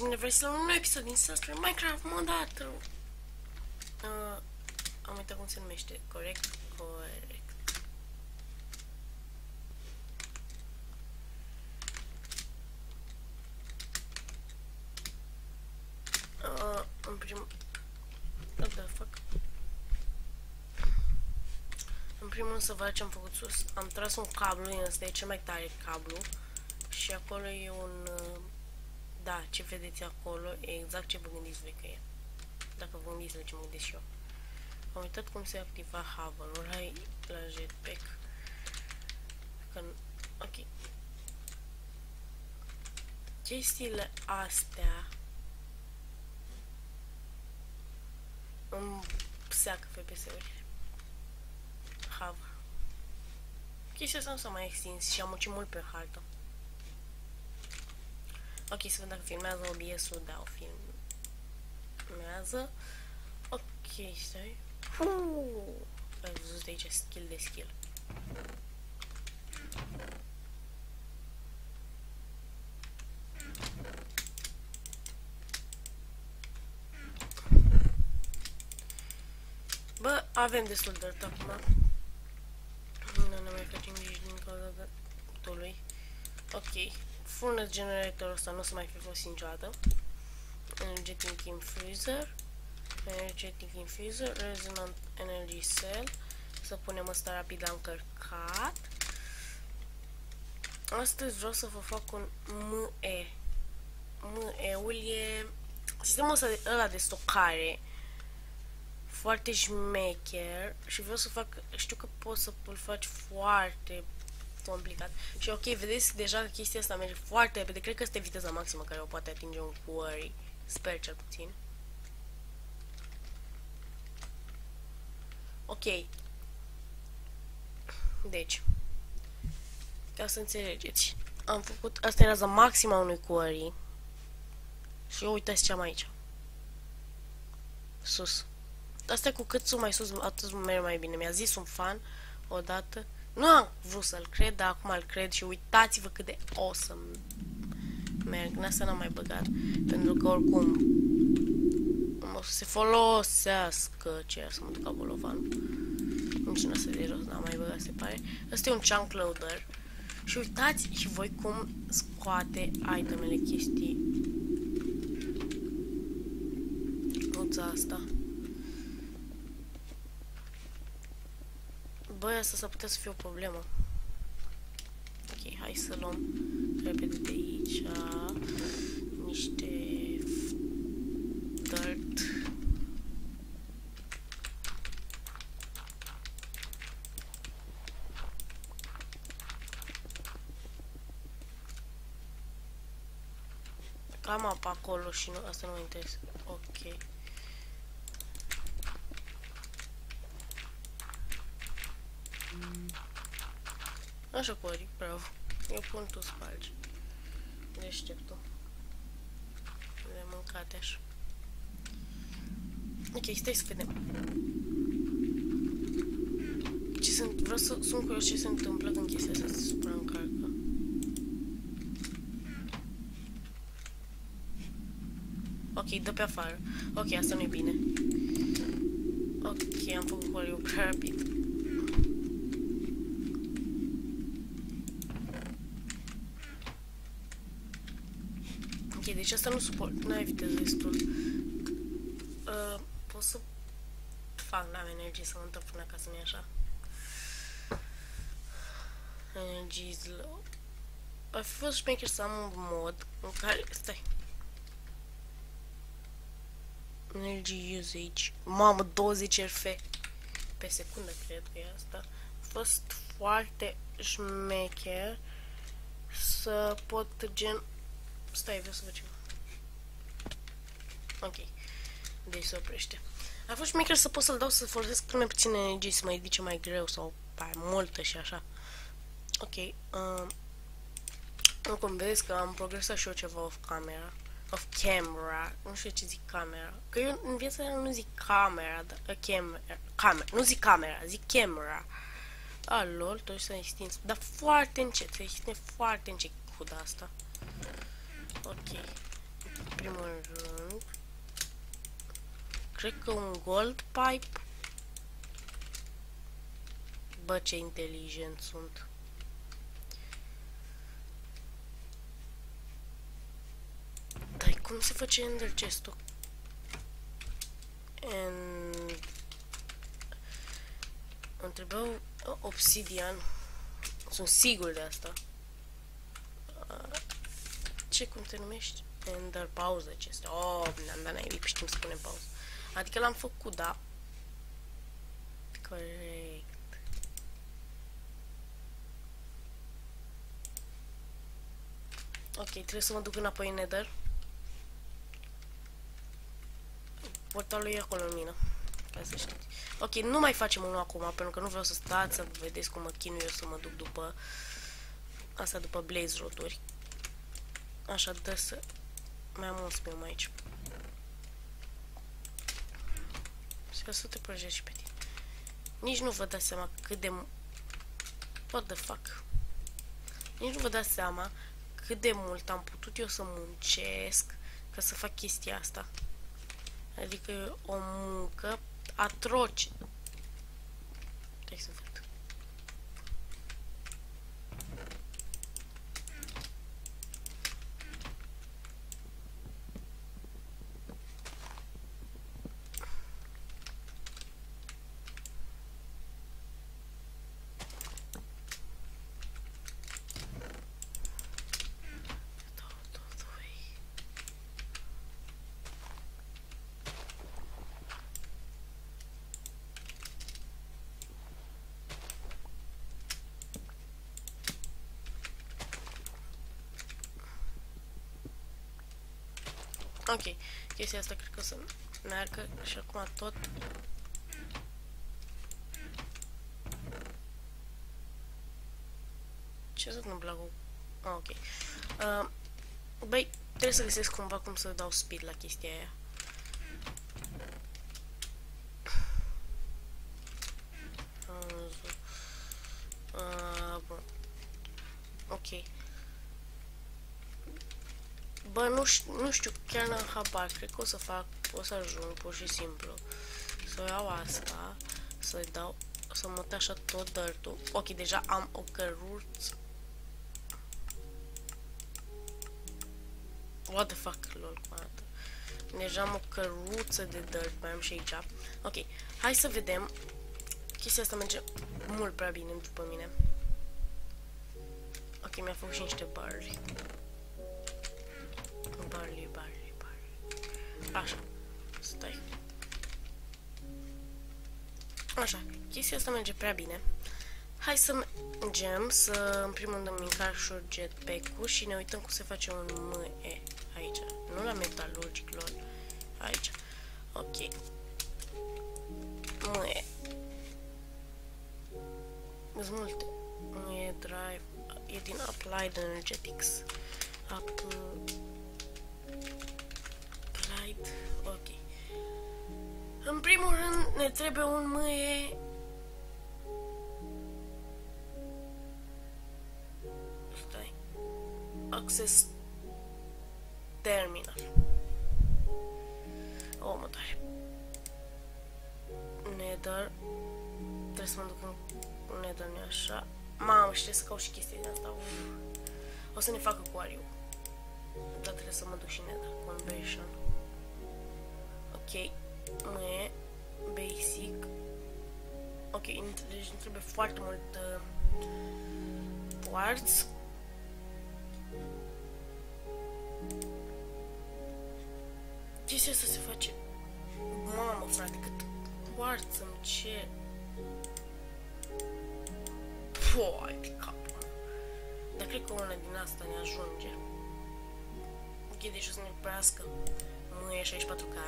și bine, vreau să la un nou episod din despre Minecraft modat. Uh, am uitat cum se numește, corect? Corect. Uh, în primul... What the fuck? În primul rând să văd ce am făcut sus. Am tras un cablu, ăsta e cel mai tare cablu. Și acolo e un... Uh, da, ce vedeți acolo e exact ce vă gândiți voi că e. Dacă vă gândiți la ce mă gândesc și eu. Am uitat cum se activa hover-ul. Hai la jetpack. Că... Ok. Chestiile astea îmi seacă FPS-uri. Hover. Chestia asta nu s-a mai extins și am muncit mult pe hartă. Ok, să văd dacă filmează OBS-ul, da, o filmează. Ok, stai. Uh, ai văzut aici skill de skill. Bă, avem destul de acum. Nu ne mai facem nici din cauza tului. Ok furnace generatorul ăsta nu o să mai fi fost niciodată. Energetic infuser. Energetic infuser. Resonant energy cell. Să punem ăsta rapid la încărcat. Astăzi vreau să vă fac un ME. ME-ul e sistemul ăsta de, ăla de stocare foarte șmecher și vreau să fac, știu că poți să îl faci foarte complicat. Și ok, vedeți deja că chestia asta merge foarte repede. Cred că este viteza maximă care o poate atinge un quarry. Sper cel puțin. Ok. Deci. Ca să înțelegeți. Am făcut... Asta e raza maximă a unui quarry. Și eu uitați ce am aici. Sus. Asta cu cât sunt mai sus, atât merg mai bine. Mi-a zis un fan odată nu am vrut să-l cred, dar acum îl cred și uitați-vă cât de awesome merg. În asta n-am mai băgat, pentru că oricum o să se folosească ce să mă duc la bolovanul. Nici nu să de rost, n-am mai băgat, se pare. Asta e un chunk loader. Și uitați și voi cum scoate itemele chestii. Uța asta. Băi, asta s-ar putea să fie o problemă. Ok, hai să luăm repede de aici niște dirt. Cam apă acolo și nu, asta nu mă interesează. Ok. Așa, Cori, bravo. Eu pun tu spalgi. Deșteptul. Le mâncate așa. Ok, stai să vedem. Ce sunt, vreau să, sunt curios ce se întâmplă când chestia asta se supraîncarcă. Ok, dă pe afară. Ok, asta nu e bine. Ok, am făcut coriu prea rapid. Deci asta nu suport, nu ai viteză destul. Uh, pot să fac, n-am energie să mă întorc până acasă, nu așa? Energy is low. Ar fi fost șmecher să am un mod în care... Stai. Energy usage. Mamă, 20 RF pe secundă, cred că e asta. A fost foarte șmecher să pot gen... Stai, vreau să văd ceva. Ok. Deci se oprește. A fost mică să pot să-l dau să folosesc cât mai puțin energie, să mă ridice mai greu sau mai multă și așa. Ok. Uh, Acum vedeți că am progresat și eu ceva off camera. Off camera. Nu știu ce zic camera. Că eu în viața nu zic camera, dar uh, camera. camera. Nu zic camera, zic camera. A, lol, tot s-a extins. Dar foarte încet, se extinde foarte încet cu asta. Ok primul cred că un gold pipe. Bă, ce inteligent sunt. Dar cum se face ender chest-ul? And... Întrebau obsidian. Sunt sigur de asta. Ce, cum te numești? Ender pauză ce este. Oh, ne-am dat naivic, știm să punem pauză. Adică l-am făcut, da. Corect. Ok, trebuie să mă duc înapoi în Nether. Portalul e acolo în mină. Ca să știți. Ok, nu mai facem unul acum, pentru că nu vreau să stați să vedeți cum mă chinui eu să mă duc după asta după blaze roturi. Așa, dă să mai am un spium aici. Sper să te projești și pe tine. Nici nu vă dați seama cât de... What the fuck? Nici nu vă dați seama cât de mult am putut eu să muncesc ca să fac chestia asta. Adică o muncă atroce. Trebuie să văd. Ok, chestia asta cred că o să meargă și acum tot Ce se întâmplă cu... Ah, ok. Uh, băi, trebuie să găsesc cumva cum să dau speed la chestia aia. Uh, bun. Ok. Bă, nu, știu, nu știu, chiar n-am habar. Cred că o să fac, o să ajung pur și simplu. Să iau asta, să dau, să mut așa tot dărtul. Ok, deja am o căruță. What the fuck, lol, cu arată. Deja am o căruță de dirt, mai am și aici. Ok, hai să vedem. Chestia asta merge mult prea bine după mine. Ok, mi-a făcut și niște barri. Barley, barley, barley. Așa. Stai. Așa. Chestia asta merge prea bine. Hai să mergem să, în primul rând, îmi încarc jetpack-ul și ne uităm cum se face un ME aici. Nu la metalurgic, lol. Aici. Ok. ME. Sunt multe. ME drive. E din Applied Energetics. Apple right. Ok. În primul rând ne trebuie un mâie... Stai. Access terminal. O, mă tare. Nether. Trebuie să mă duc în Nether, nu așa. Mamă, știu să caut și chestii de asta. Uf. O să ne facă cu Ariu. Dar trebuie să mă duc și Nether. Conversion. Ok, nu e basic. Ok, deci îmi trebuie foarte mult uh, quartz. Chestia asta se face... Mamă, frate, cât quartz îmi cer. Poi, de capul. Dar cred că una din asta ne ajunge. Ok, deci o să ne prească mâie 64K.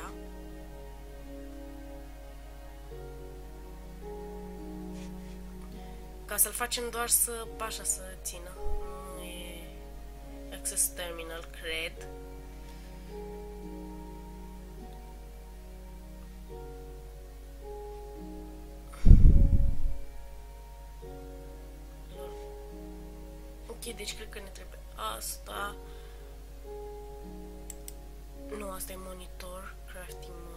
Ca să-l facem doar să, așa, să țină. Nu e access terminal, cred. Ok, deci cred că ne trebuie asta. Nu, asta e monitor, crafting monitor.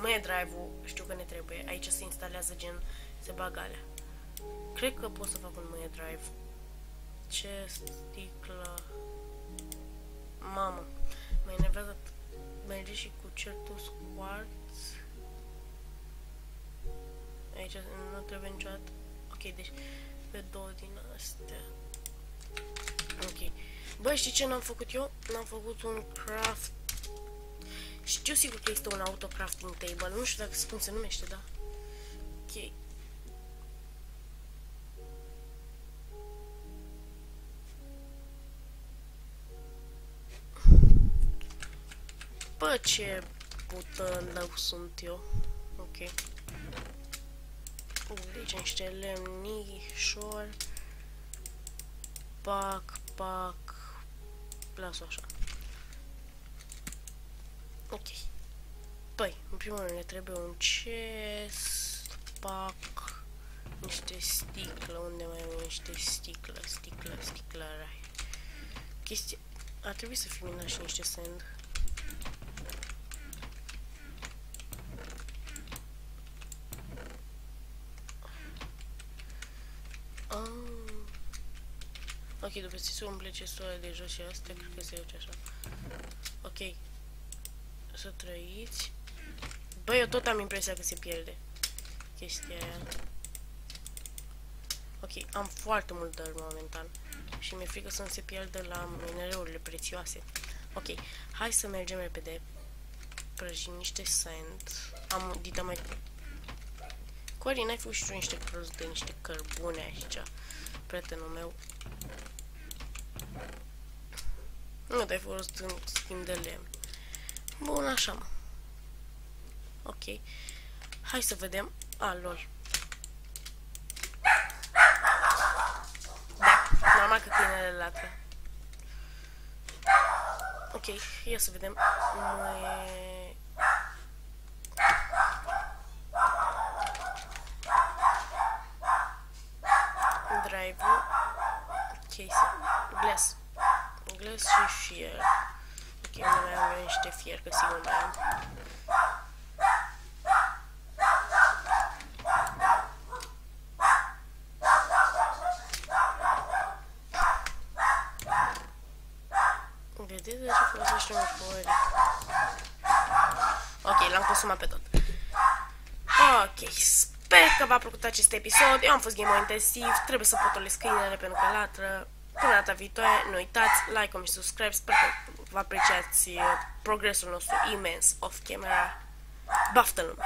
Mai drive-ul, știu că ne trebuie. Aici se instalează gen, se bagă alea. Cred că pot să fac un mai drive. Ce sticlă. Mamă, mă enervează. Merge și cu certul quartz. Aici nu trebuie niciodată. Ok, deci pe două din astea. Ok. Bă, știi ce n-am făcut eu? N-am făcut un craft știu sigur că este un auto crafting table, nu știu dacă cum se numește, da? Ok. Bă, ce pută lău sunt eu. Ok. Deci niște lemnișori. Pac, pac. Las-o așa. Ok. Păi, în primul rând ne trebuie un chest, pac, niște sticlă, unde mai am niște sticlă, sticlă, sticlă, rai. Chestia, ar trebui să fie minat și niște sand. Ah. Ok, după ce se umple chestul de jos și astea, cred că se duce așa. Ok, să trăiți. Băi, eu tot am impresia că se pierde chestia aia. Ok, am foarte mult dăr momentan. Și mi-e frică să nu se pierdă la minereurile prețioase. Ok, hai să mergem repede. Prăjim niște sand. Am dita mai... Cori, n-ai făcut și tu niște cruz de niște cărbune aici, prietenul meu. Nu te-ai folosit în schimb de lemn. Bun, așa, mă. Ok. Hai să vedem. A, lol. Da, normal că câinele latră. Ok, ia să vedem. Mai... Drive-ul. Ok, glass. Glass și fier. Ok, nu mai am niște fier, că sigur mai am. Vedeți de ce folosește un foil? Ok, l-am consumat pe tot. Ok, sper că v-a plăcut acest episod. Eu am fost game intensiv, trebuie să potolesc câinele pentru că latră. Până data viitoare, nu uitați, like, comment și subscribe. Sper că vă apreciați uh, progresul nostru imens off camera. Baftă lume!